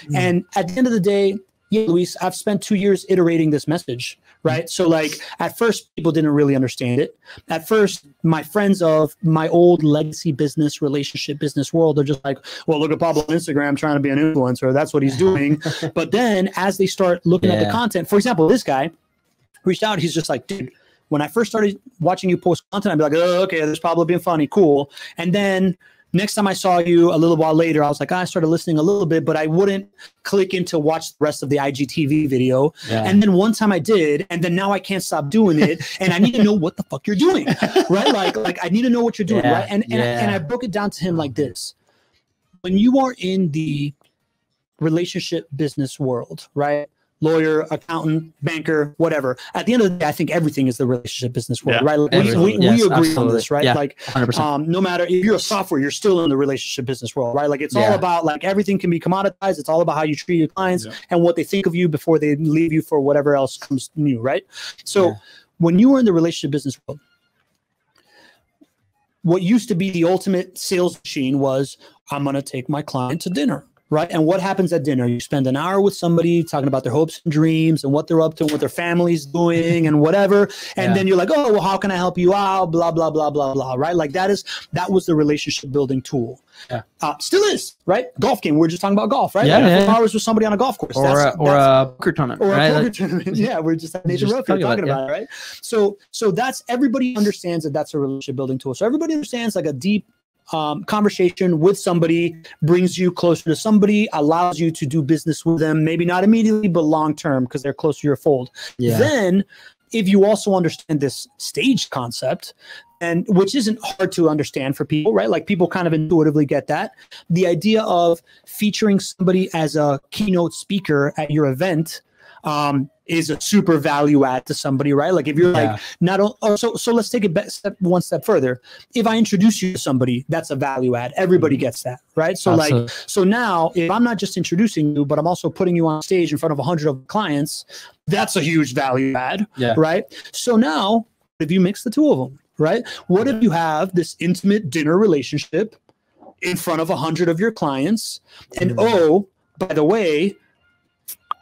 Mm. And at the end of the day, yeah, Luis, I've spent two years iterating this message, right? So, like, at first, people didn't really understand it. At first, my friends of my old legacy business, relationship business world they're just like, well, look at Pablo on Instagram trying to be an influencer. That's what he's doing. but then, as they start looking at the content, for example, this guy reached out, he's just like, dude, when I first started watching you post content, I'd be like, oh, okay, there's Pablo being funny, cool. And then next time I saw you a little while later, I was like, ah, I started listening a little bit, but I wouldn't click in to watch the rest of the IGTV video. Yeah. And then one time I did, and then now I can't stop doing it, and I need to know what the fuck you're doing, right? Like, like I need to know what you're doing, Yeah, right? And and, yeah. and I broke it down to him like this: when you are in the relationship business world, right? Lawyer, accountant, banker, whatever. At the end of the day, I think everything is the relationship business world, Yeah, right? Like, we, we, everything. we Yes, agree on this, right? Yeah. Like 100%. um, no matter if you're a software, you're still in the relationship business world, right? Like it's all about like everything can be commoditized. It's all about how you treat your clients Yeah. and what they think of you before they leave you for whatever else comes new, right? So Yeah. when you were in the relationship business world, what used to be the ultimate sales machine was I'm going to take my client to dinner. Right. And what happens at dinner? You spend an hour with somebody talking about their hopes and dreams and what they're up to and what their family's doing and whatever. And Yeah. then you're like, oh, well, how can I help you out? Blah, blah, blah, blah, blah. Right. Like that is, that was the relationship building tool. Yeah. Uh, still is, right? Golf game. We're just talking about golf, right? Yeah, Like, yeah, yeah. hours with somebody on a golf course. or That's- a, or that's- a poker tournament, or right? a poker Like, tournament. Yeah, we're just at Nathan Just Rough here talking about talking about, it, right? So, so that's everybody understands that that's a relationship building tool. So everybody understands like a deep um, conversation with somebody brings you closer to somebody, allows you to do business with them, maybe not immediately, but long term because they're close to your fold. yeah. Then, if you also understand this stage concept, and which isn't hard to understand for people, right? Like people kind of intuitively get that. The idea of featuring somebody as a keynote speaker at your event um, is a super value add to somebody, right? Like if you're Yeah. like not o- oh, so so let's take it step one step further. If I introduce you to somebody, that's a value add. Everybody gets that, right? So like so now, if I'm not just introducing you, but I'm also putting you on stage in front of a 100 of clients, that's a huge value add, Yeah. right? So now, if you mix the two of them, right? What if you have this intimate dinner relationship in front of a 100 of your clients? And Mm. oh, by the way,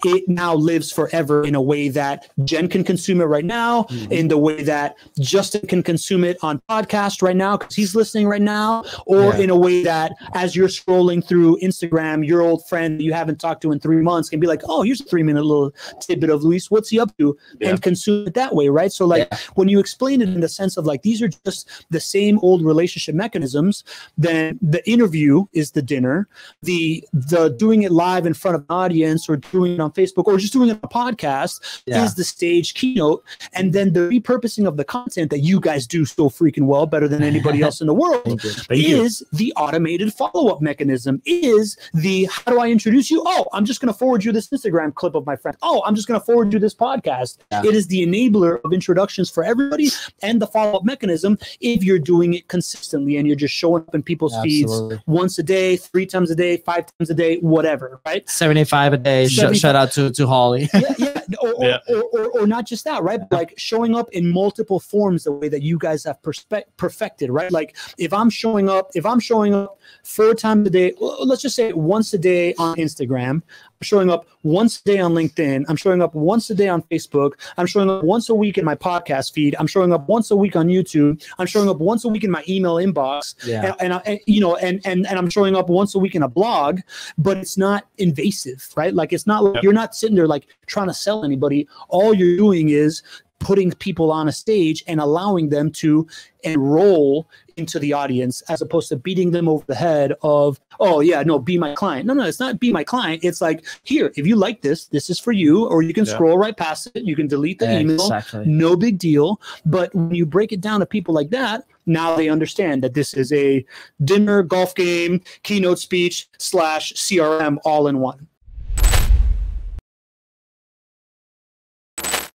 it now lives forever in a way that Jen can consume it right now, Mhm. in the way that Justin can consume it on podcast right now because he's listening right now, or Yeah. in a way that as you're scrolling through Instagram, your old friend that you haven't talked to in three months can be like, oh, here's a three minute little tidbit of Luis. What's he up to? Yeah. And consume it that way, right? So, like, Yeah. when you explain it in the sense of like these are just the same old relationship mechanisms, then the interview is the dinner, the the doing it live in front of an audience or doing it on Facebook or just doing it on a podcast Yeah. is the stage keynote, and then the repurposing of the content that you guys do so freaking well, better than anybody else in the world. Thank you. Thank you. is the automated follow-up mechanism is the how do i introduce you oh i'm just going to forward you this instagram clip of my friend oh i'm just going to forward you this podcast Yeah. it is the enabler of introductions for everybody and the follow-up mechanism if you're doing it consistently and you're just showing up in people's feeds once a day three times a day five times a day whatever right 75 a day. Sh- 75 shout out to, to Holly. yeah, yeah. Or, or, Yeah. Or, or, or not just that, right? But like showing up in multiple forms the way that you guys have perspe- perfected, right? Like if I'm showing up, if I'm showing up four times a day, let's just say once a day on Instagram, I'm showing up once a day on LinkedIn, I'm showing up once a day on Facebook, I'm showing up once a week in my podcast feed, I'm showing up once a week on YouTube, I'm showing up once a week in my email inbox, yeah. and, and, I- and you know and, and and i'm showing up once a week in a blog but it's not invasive right? Like it's not like Yep. you're not sitting there like trying to sell anybody. All you're doing is putting people on a stage and allowing them to enroll into the audience as opposed to beating them over the head of oh yeah no be my client no no it's not be my client it's like here if you like this this is for you or you can Yeah. scroll right past it you can delete the email Exactly. no big deal. But when you break it down to people like that, now they understand that this is a dinner, golf game, keynote speech slash CRM all in one.